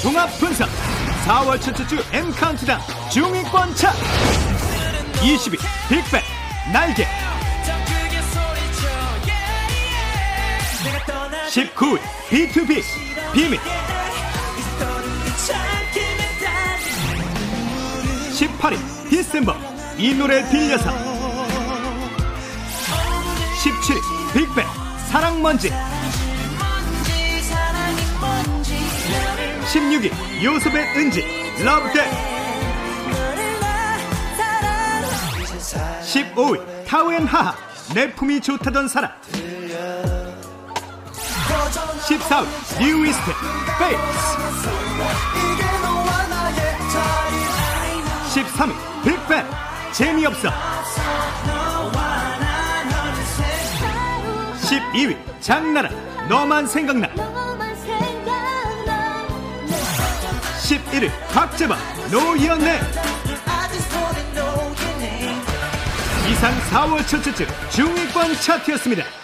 종합 분석 4월 첫째 주 M 카운트다운 중위권 차. 20위 빅뱅 날개. 19위 B2B 비밀. 18위 디셈버 이 노래 들려서. 17위 빅뱅 사랑 먼지 16위 요섭의 은지 러브데 15위 타우앤하하 내 품이 좋다던 사람 14위 뉴이스트 페이스 13위 빅뱅 재미없어. 12위 장나라 너만 생각나 11위 박재범 노희연네. 이상 4월 첫째 주 중위권 차트였습니다